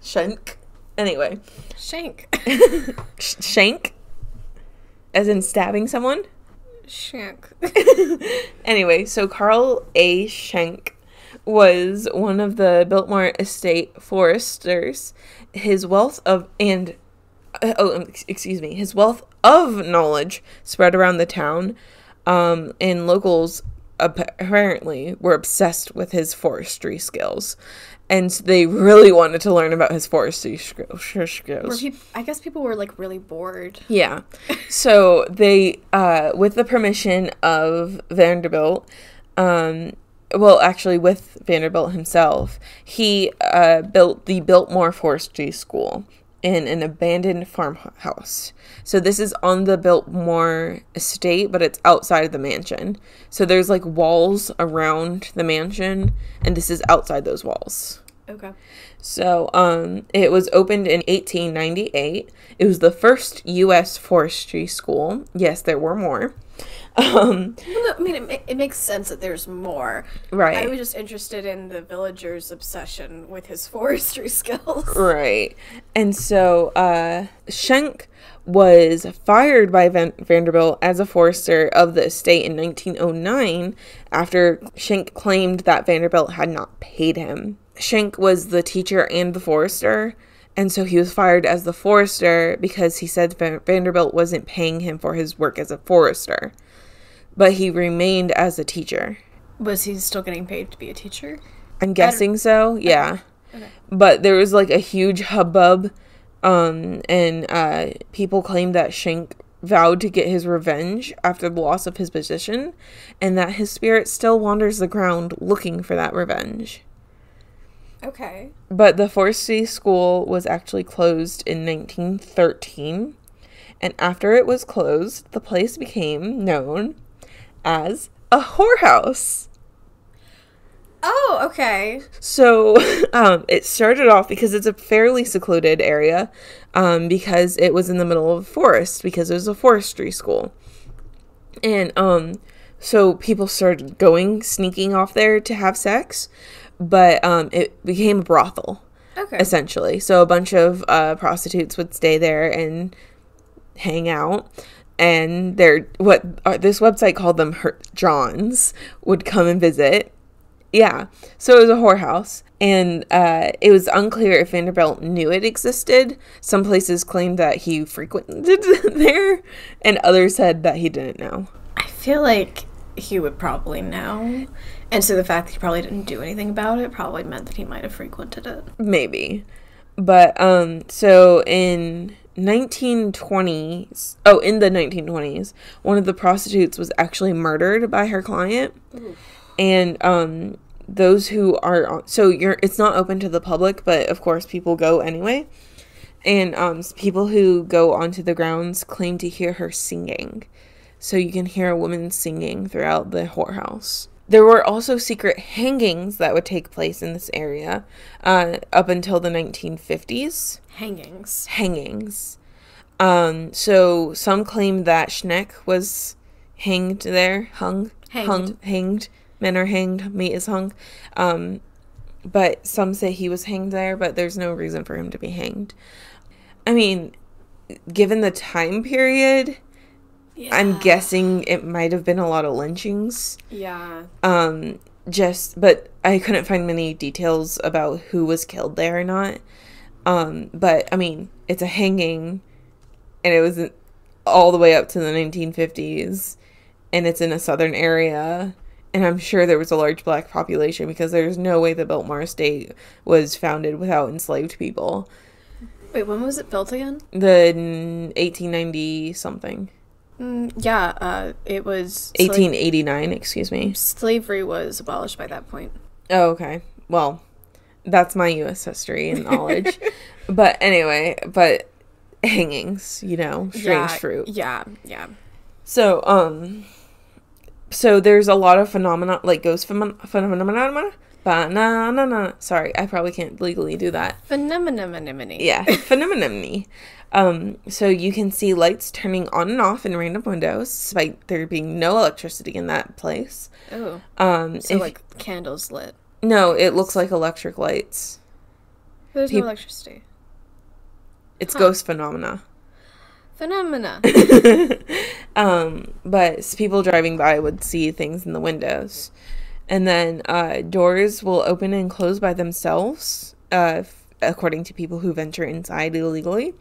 shunk. Anyway, Shank. sh- shank, as in stabbing someone. Shank. Anyway, so Carl A. Schenck was one of the Biltmore Estate foresters. His wealth of and uh, oh, um, excuse me, his wealth of knowledge spread around the town, um, and locals apparently were obsessed with his forestry skills, and they really wanted to learn about his forestry skills. I guess people were like really bored. Yeah. So they, uh, with the permission of Vanderbilt, um, well, actually, with Vanderbilt himself, he uh, built the Biltmore Forestry School in an abandoned farmhouse. So this is on the Biltmore estate, but it's outside the mansion. So there's like walls around the mansion, and this is outside those walls. Okay. So, um, it was opened in 1898. It was the first U.S. forestry school. Yes, there were more. Um, Well, no, I mean, it, ma- it makes sense that there's more. right. I was just interested in the villager's obsession with his forestry skills. Right. And so uh Schenck was fired by Van- Vanderbilt as a forester of the estate in 1909 after Schenck claimed that Vanderbilt had not paid him. Schenck was the teacher and the forester, and so he was fired as the forester because he said Van- Vanderbilt wasn't paying him for his work as a forester. But he remained as a teacher. Was he still getting paid to be a teacher? I'm guessing so. Yeah. Okay. But there was like a huge hubbub um and uh people claimed that Shank vowed to get his revenge after the loss of his position, and that his spirit still wanders the ground looking for that revenge. Okay. But the forestry school was actually closed in 1913, and after it was closed, the place became known as a whorehouse. Oh, okay. So um, it started off because it's a fairly secluded area um, because it was in the middle of a forest because it was a forestry school. And um, so people started going, sneaking off there to have sex, but um, it became a brothel Okay. essentially. So a bunch of uh, prostitutes would stay there and hang out, and their what uh, this website called them her Johns would come and visit. Yeah, so it was a whorehouse, and uh, it was unclear if Vanderbilt knew it existed. Some places claimed that he frequented there, and others said that he didn't know. I feel like he would probably know. And so the fact that he probably didn't do anything about it probably meant that he might have frequented it. maybe but um so in 1920s oh in the 1920s one of the prostitutes was actually murdered by her client. And um those who are on, so you're it's not open to the public but of course people go anyway. And um people who go onto the grounds claim to hear her singing. So you can hear a woman singing throughout the whorehouse. There were also secret hangings that would take place in this area uh, up until the 1950s Hangings. hangings. Um, so some claim that Schneck was hanged there, hung, Hanged. hung, hanged. Men are hanged, meat is hung. Um, but some say he was hanged there, but there's no reason for him to be hanged. I mean, given the time period, I'm guessing it might have been a lot of lynchings. Yeah. Um, just, but I couldn't find many details about who was killed there or not. Um, but I mean, it's a hanging, and it was all the way up to the 1950s, and it's in a southern area. And I'm sure there was a large black population because there's no way the Biltmore Estate was founded without enslaved people. Wait, when was it built again? The 1890 something, Mm, yeah, uh, it was. sla- 1889, excuse me. slavery was abolished by that point. Oh, okay. Well, that's my U.S. history and knowledge. but anyway, but hangings, you know, strange yeah, fruit. Yeah, yeah. So, um, so there's a lot of phenomena, like ghost phenom- phenomena. Banana. Sorry, I probably can't legally do that. Phenomenon. Yeah, phenomena. Um, so you can see lights turning on and off in random windows, despite there being no electricity in that place. Oh. Um, So, if- like, candles lit. No, it looks like electric lights. There's Peop- no electricity. It's Huh. ghost phenomena. Phenomena. um, but people driving by would see things in the windows. And then uh, doors will open and close by themselves, uh, f- according to people who venture inside illegally.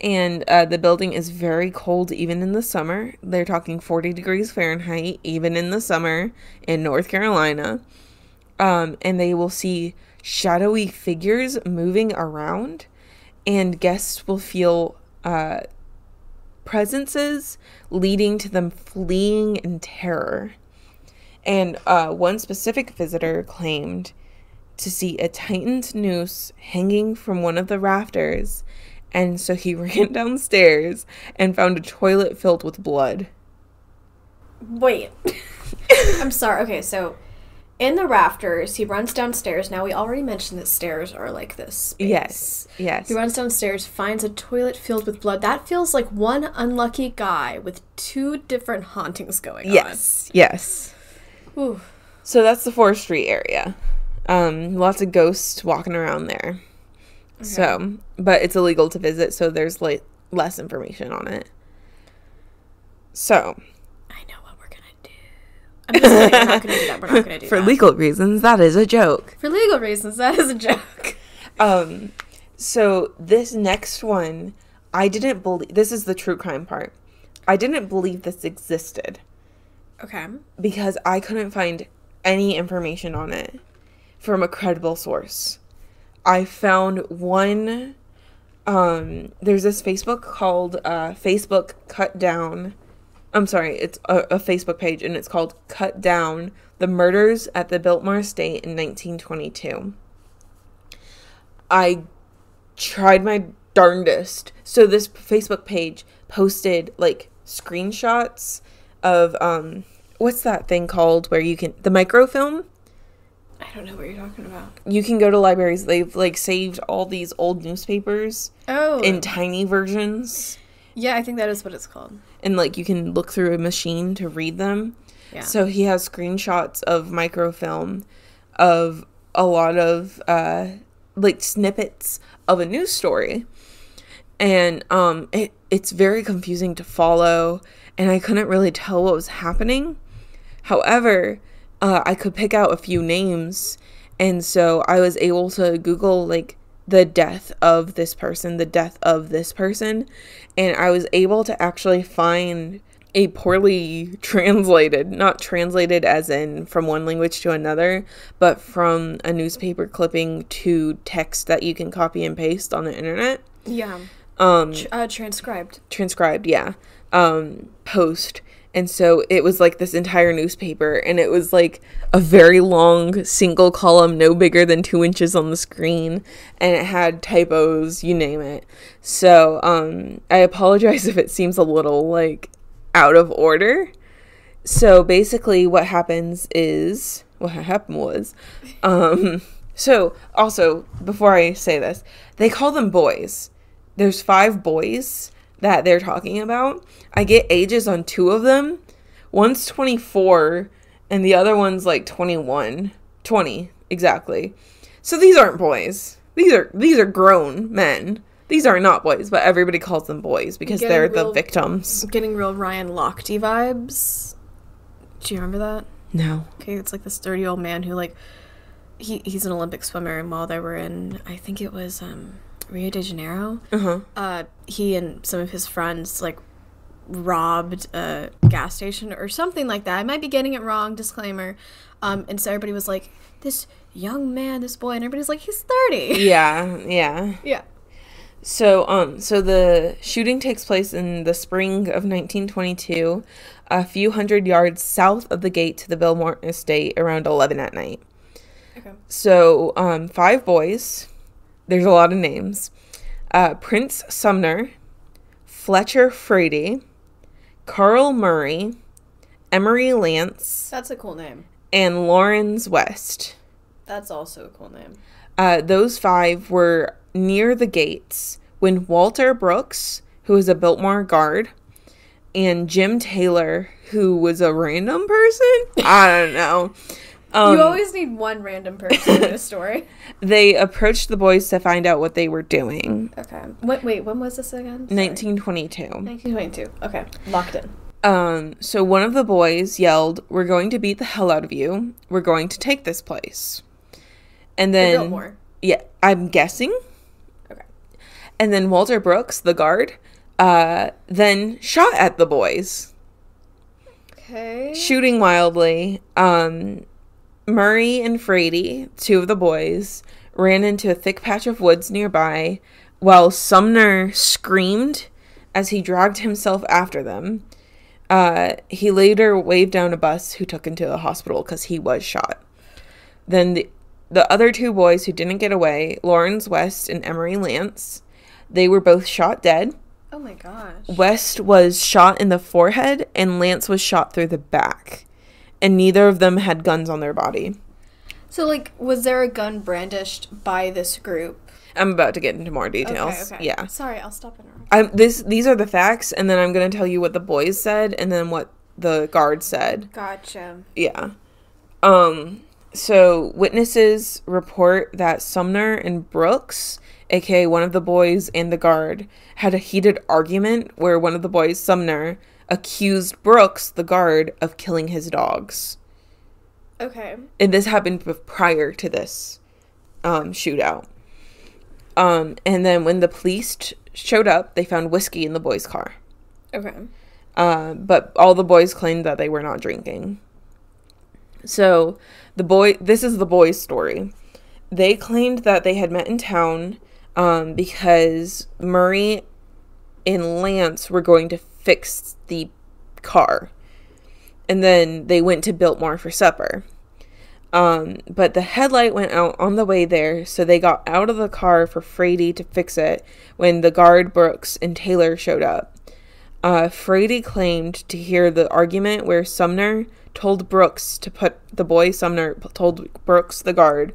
And uh, the building is very cold even in the summer. They're talking 40 degrees Fahrenheit even in the summer in North Carolina. Um, and they will see shadowy figures moving around, and guests will feel uh, presences leading to them fleeing in terror. And uh, one specific visitor claimed to see a tightened noose hanging from one of the rafters, and so he ran downstairs and found a toilet filled with blood. Wait. I'm sorry. Okay, so in the rafters, he runs downstairs. Now, we already mentioned that stairs are like this. Space. Yes, yes. He runs downstairs, finds a toilet filled with blood. That feels like one unlucky guy with two different hauntings going on. Yes, yes. Ooh. So that's the forestry area. Um, lots of ghosts walking around there. So, but it's illegal to visit, so there's like less information on it. So, I know what we're gonna do. I'm just kidding. We're not gonna do that. We're not gonna do for that. legal reasons, that is a joke. For legal reasons, that is a joke. Um, so this next one, I didn't believe. This is the true crime part. I didn't believe this existed Okay. because I couldn't find any information on it from a credible source. I found one um, there's this Facebook called uh, Facebook Cut Down. I'm sorry, it's a, a Facebook page, and it's called Cut Down the Murders at the Biltmore Estate in 1922. I tried my darndest. So this Facebook page posted like screenshots of um what's that thing called where you can the microfilm I don't know what you're talking about. you can go to libraries they've like saved all these old newspapers Oh, in tiny versions yeah, I think that is what it's called. and like you can look through a machine to read them Yeah. so he has screenshots of microfilm of a lot of uh like snippets of a news story and um it it's very confusing to follow and I couldn't really tell what was happening. However, uh, I could pick out a few names and so I was able to google like the death of this person, the death of this person, and I was able to actually find a poorly translated, not translated as in from one language to another, but from a newspaper clipping to text that you can copy and paste on the internet. yeah. Um Tr- uh, transcribed. transcribed, yeah. Um post. And so it was like this entire newspaper, and it was like a very long single column, no bigger than two inches on the screen, and it had typos, you name it. So um, I apologize if it seems a little like out of order. So basically, what happens is what happened was, um, so also before I say this, they call them boys. There's five boys that they're talking about. I get ages on two of them. One's 24 and the other one's like 21. 20 exactly. So these aren't boys. These are these are grown men. These are not boys, but everybody calls them boys because Getting they're the victims. Getting real Ryan Lochte vibes. Do you remember that? No. Okay, it's like this dirty old man who like he he's an Olympic swimmer and while they were in I think it was um Rio de Janeiro, Uh-huh. uh he and some of his friends like robbed a gas station or something like that. I might be getting it wrong, disclaimer. Um and so everybody was like this young man, this boy and everybody's like he's 30. Yeah, yeah. yeah. So, um, so the shooting takes place in the spring of 1922, a few hundred yards south of the gate to the Biltmore Estate, around 11 at night. Okay. So, um, five boys. There's a lot of names. Uh, Prince Sumner, Fletcher Frady, Carl Murray, Emery Lance, That's a cool name. and Lawrence West. That's also a cool name. Uh, those five were near the gates when Walter Brooks, who was a Biltmore guard, and Jim Taylor, who was a random person, I don't know. Um, you always need one random person in a story. they approached the boys to find out what they were doing. Okay. Wait, wait, when was this again? Sorry. 1922. 1922. Okay. Locked in. Um, so one of the boys yelled, "We're going to beat the hell out of you. We're going to take this place." And The then, Biltmore. yeah, I'm guessing. Okay. And then Walter Brooks, the guard, uh, then shot at the boys, Okay. shooting wildly. Um, Murray and Frady, two of the boys, ran into a thick patch of woods nearby, while Sumner screamed as he dragged himself after them. Uh, he later waved down a bus who took him to the hospital because he was shot. Then the, the other two boys who didn't get away, Lawrence West and Emery Lance, they were both shot dead. Oh my gosh. West was shot in the forehead and Lance was shot through the back. And neither of them had guns on their body. So, like, was there a gun brandished by this group? I'm about to get into more details. Okay, okay. Yeah. Sorry, I'll stop interrupting. I'm this these are the facts and then I'm going to tell you what the boys said and then what the guard said. Gotcha. Yeah. Um so witnesses report that Sumner and Brooks, aka one of the boys and the guard, had a heated argument where one of the boys, Sumner, accused Brooks, the guard, of killing his dogs. Okay. And this happened prior to this um, shootout. Um, and then when the police showed up, they found whiskey in the boys' car. Okay. Uh, but all the boys claimed that they were not drinking. So the boy, this is the boys' story. They claimed that they had met in town um, because Murray and Lance were going to fix the car. And then they went to Biltmore for supper. Um, but the headlight went out on the way there, so they got out of the car for Frady to fix it when the guard Brooks and Taylor showed up. Uh, Frady claimed to hear the argument where Sumner told Brooks to put the boy Sumner told Brooks the guard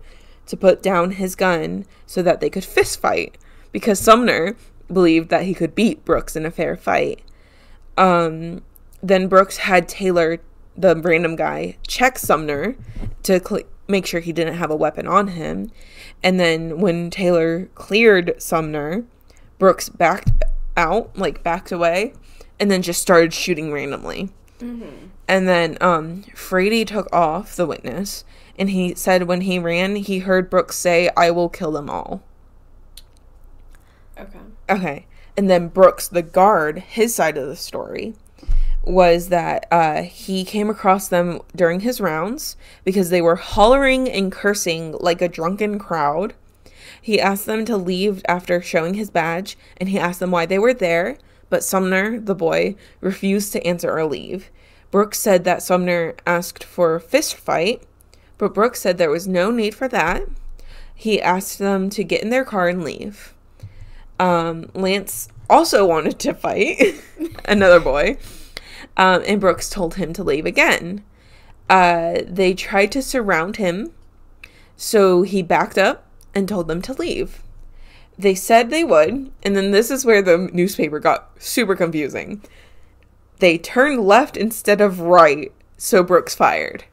to put down his gun so that they could fist fight because Sumner believed that he could beat Brooks in a fair fight. Um, then Brooks had Taylor, the random guy, check Sumner to cl- make sure he didn't have a weapon on him. And then when Taylor cleared Sumner, Brooks backed out, like backed away, and then just started shooting randomly. Mm-hmm. And then um, Frady took off the witness, and he said when he ran, he heard Brooks say, I will kill them all. Okay. Okay. And then Brooks, the guard, his side of the story was that uh, he came across them during his rounds because they were hollering and cursing like a drunken crowd. He asked them to leave after showing his badge, and he asked them why they were there, but Sumner, the boy, refused to answer or leave. Brooks said that Sumner asked for a fist fight, but Brooks said there was no need for that. He asked them to get in their car and leave. Um, Lance also wanted to fight, another boy, um, and Brooks told him to leave again. Uh, they tried to surround him, so he backed up and told them to leave. They said they would, and then this is where the newspaper got super confusing. They turned left instead of right, so Brooks fired.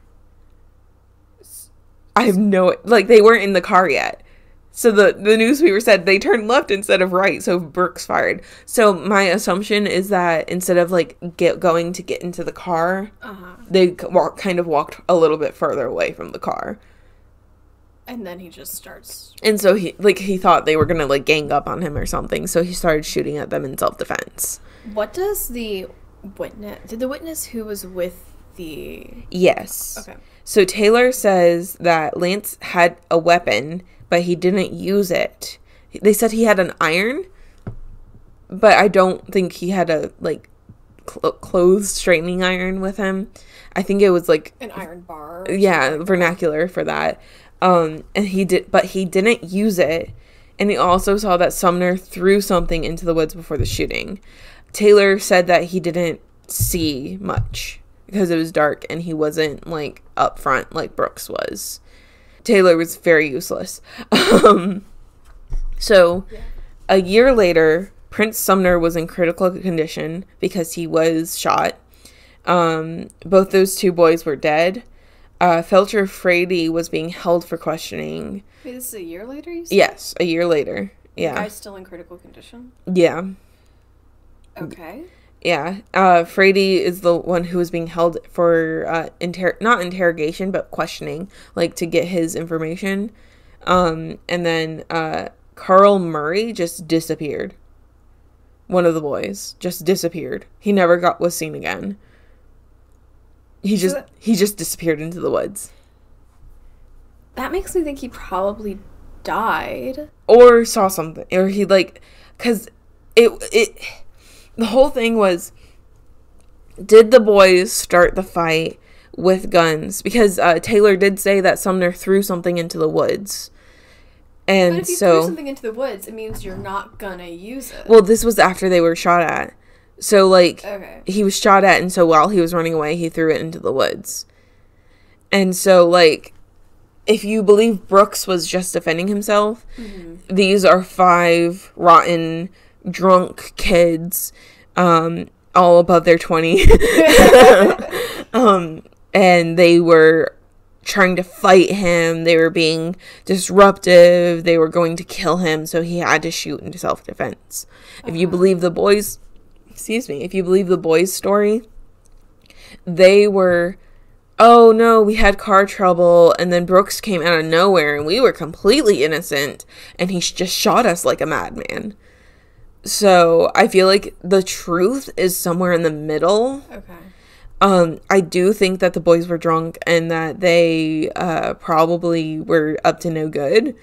I have no like they weren't in the car yet. So the the newspaper said they turned left instead of right, so Brooks fired. So my assumption is that instead of like get going to get into the car, Uh-huh. they walk, kind of walked a little bit further away from the car. And then he just starts. And so he like he thought they were gonna like gang up on him or something, so he started shooting at them in self defense. What does the witness? Did the witness who was with the? Yes. Okay. So Taylor says that Lance had a weapon, but he didn't use it. They said he had an iron, but I don't think he had a like cl- clothes straightening iron with him. I think it was like An iron bar. yeah, like vernacular for that. Um, and he did, but he didn't use it. And he also saw that Sumner threw something into the woods before the shooting. Taylor said that he didn't see much because it was dark and he wasn't like up front like Brooks was. Taylor was very useless. Um, so a year later, Prince Sumner was in critical condition because he was shot. Um, both those two boys were dead. Uh, Felcher Frady was being held for questioning. Wait, this is a year later. You said? Yes, a year later. The Yeah. guy's still in critical condition. Yeah. Okay. Yeah. Uh, Frady is the one who was being held for uh, inter- not interrogation, but questioning, like to get his information. Um, and then uh, Carl Murray just disappeared. One of the boys just disappeared. He never got was seen again. He So just that- he just disappeared into the woods. That makes me think he probably died. or saw something or he like because it it the whole thing was did the boys start the fight with guns? Because uh, taylor did say that sumner threw something into the woods. But and if you so threw something into the woods, it means you're not gonna use it. well this was after they were shot at. So like okay. he was shot at and so while he was running away he threw it into the woods. And so like if you believe brooks was just defending himself these are five rotten drunk kids um all above their 20 um and they were trying to fight him. They were being disruptive. They were going to kill him. So he had to shoot into self-defense. If you believe the boys excuse me if you believe the boys story they were oh no we had car trouble. And then brooks came out of nowhere and we were completely innocent. And he just shot us like a madman so i feel like the truth is somewhere in the middle Okay. um i do think that the boys were drunk and that they uh probably were up to no good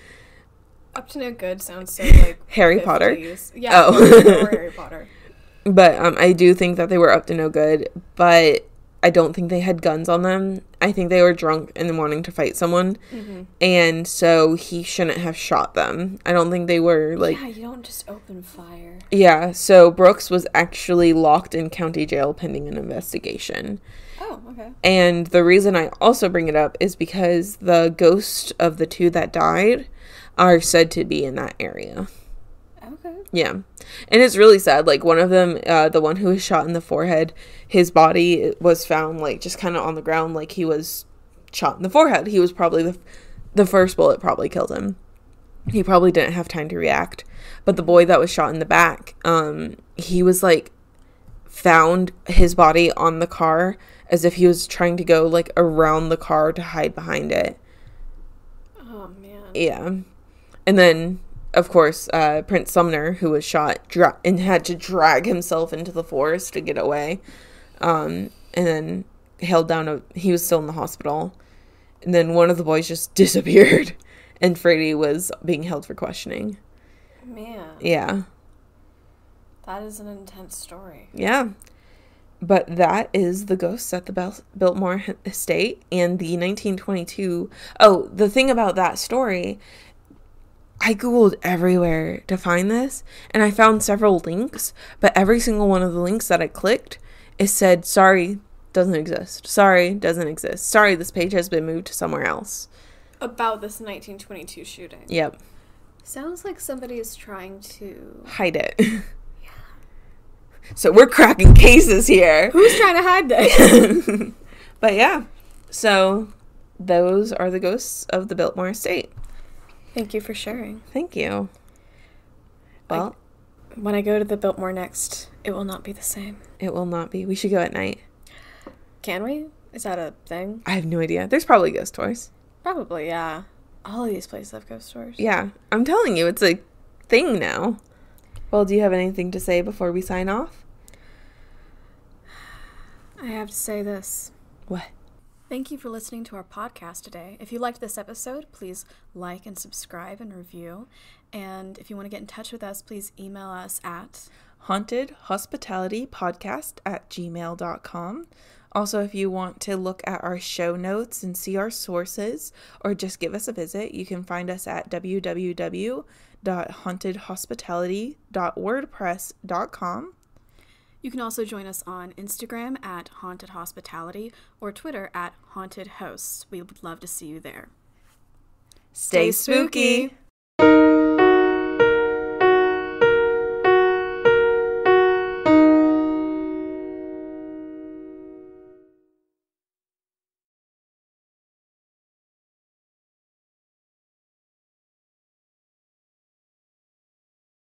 Up to no good sounds so like Harry Potter? Yeah. Oh. or Harry Potter. But um, I do think that they were up to no good. But I don't think they had guns on them. I think they were drunk and wanting to fight someone, Mm-hmm. and so he shouldn't have shot them. I don't think they were like yeah, you don't just open fire. yeah. So Brooks was actually locked in county jail pending an investigation. Oh, okay. And the reason I also bring it up is because the ghosts of the two that died are said to be in that area. Okay. Yeah. And it's really sad. Like one of them, uh, the one who was shot in the forehead, his body was found like just kind of on the ground, like he was shot in the forehead. He was probably the the first bullet probably killed him. He probably didn't have time to react. But the boy that was shot in the back, um, he was like found his body on the car as if he was trying to go like around the car to hide behind it. Oh man. Yeah. And then, of course, uh, Prince Sumner, who was shot dra- and had to drag himself into the forest to get away. Um, and then held down a. He was still in the hospital. And then one of the boys just disappeared. And Frady was being held for questioning. Man, Yeah. that is an intense story. Yeah. But that is the ghosts at the Bel- Biltmore Estate and the 1922. Oh, the thing about that story, I Googled everywhere to find this and I found several links, but every single one of the links that I clicked, it said, sorry, doesn't exist. Sorry, doesn't exist. Sorry, this page has been moved to somewhere else. About this 1922 shooting. Yep. Sounds like somebody is trying to. Hide it. Yeah. So we're cracking cases here. Who's trying to hide this? but yeah, so those are the ghosts of the Biltmore Estate. Thank you for sharing. Thank you. Well, When I go to the Biltmore next, it will not be the same. it will not be. We should go at night. Can we? Is that a thing? I have no idea. There's probably ghost tours. Probably, yeah. All of these places have ghost stores. Yeah, I'm telling you, it's a thing now. Well, do you have anything to say before we sign off? I have to say this. What? Thank you for listening to our podcast today. If you liked this episode, please like and subscribe and review. And if you want to get in touch with us, please email us at Haunted Hospitality Podcast at gmail.com. Also, if you want to look at our show notes and see our sources or just give us a visit, you can find us at www.hauntedhospitality.wordpress.com. You can also join us on Instagram at Haunted Hospitality or Twitter at Haunted Hosts. We would love to see you there. Stay spooky.